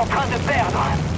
en train de.